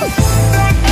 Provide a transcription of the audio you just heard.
Oh,